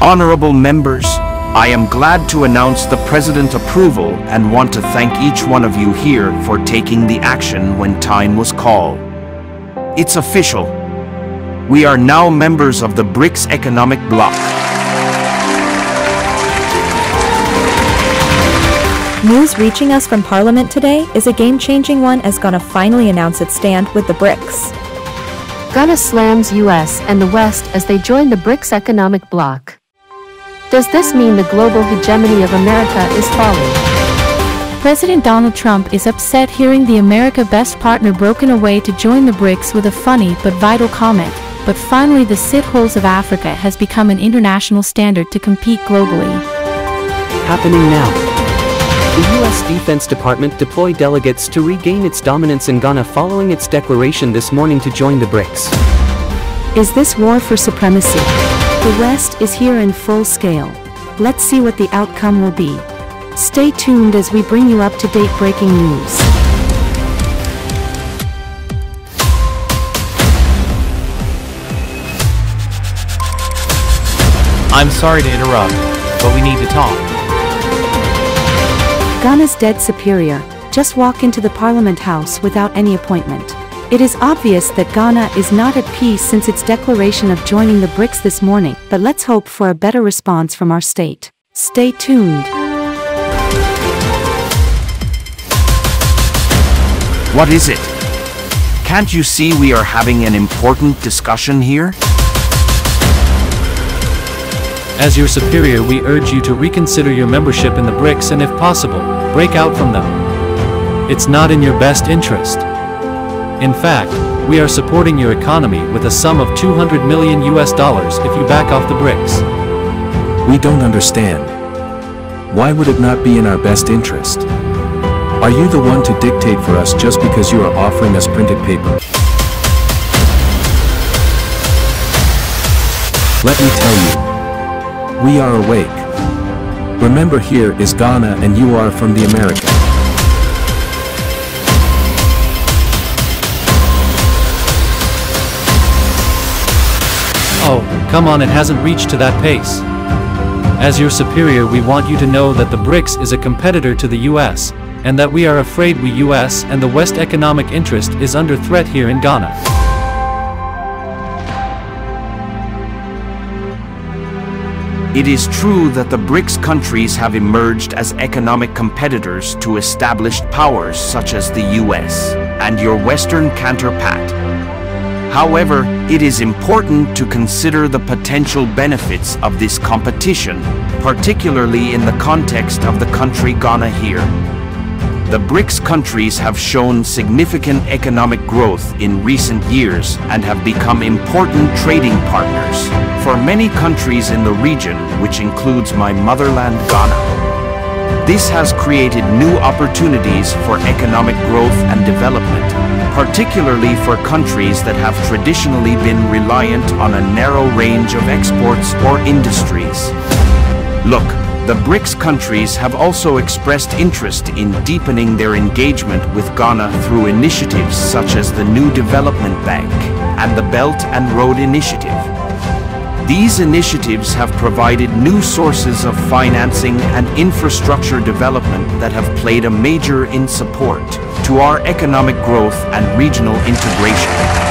Honorable members, I am glad to announce the President approval and want to thank each one of you here for taking the action when time was called. It's official. We are now members of the BRICS economic bloc. News reaching us from Parliament today is a game-changing one as Ghana finally announced its stand with the BRICS. Ghana slams US and the West as they join the BRICS economic bloc. Does this mean the global hegemony of America is falling? President Donald Trump is upset hearing the America best partner broken away to join the BRICS with a funny but vital comment. But finally the sit-holes of Africa has become an international standard to compete globally. Happening now. The U.S. Defense Department deployed delegates to regain its dominance in Ghana following its declaration this morning to join the BRICS. Is this war for supremacy? The West is here in full scale. Let's see what the outcome will be. Stay tuned as we bring you up-to-date breaking news. I'm sorry to interrupt, but we need to talk. Ghana's dead superior, just walk into the Parliament House without any appointment. It is obvious that Ghana is not at peace since its declaration of joining the BRICS this morning, but let's hope for a better response from our state. Stay tuned. What is it? Can't you see we are having an important discussion here? As your superior we urge you to reconsider your membership in the BRICS and if possible, break out from them. It's not in your best interest. In fact, we are supporting your economy with a sum of 200 million US dollars if you back off the BRICS. We don't understand. Why would it not be in our best interest? Are you the one to dictate for us just because you are offering us printed paper? Let me tell you, we are awake. Remember here is Ghana and you are from the America. Come on it hasn't reached to that pace. As your superior we want you to know that the BRICS is a competitor to the US, and that we are afraid we US and the West economic interest is under threat here in Ghana. It is true that the BRICS countries have emerged as economic competitors to established powers such as the US and your Western counterpart. However, it is important to consider the potential benefits of this competition, particularly in the context of the country Ghana here. The BRICS countries have shown significant economic growth in recent years and have become important trading partners for many countries in the region, which includes my motherland Ghana. This has created new opportunities for economic growth and development, particularly for countries that have traditionally been reliant on a narrow range of exports or industries. Look, the BRICS countries have also expressed interest in deepening their engagement with Ghana through initiatives such as the New Development Bank and the Belt and Road Initiative. These initiatives have provided new sources of financing and infrastructure development that have played a major in support to our economic growth and regional integration.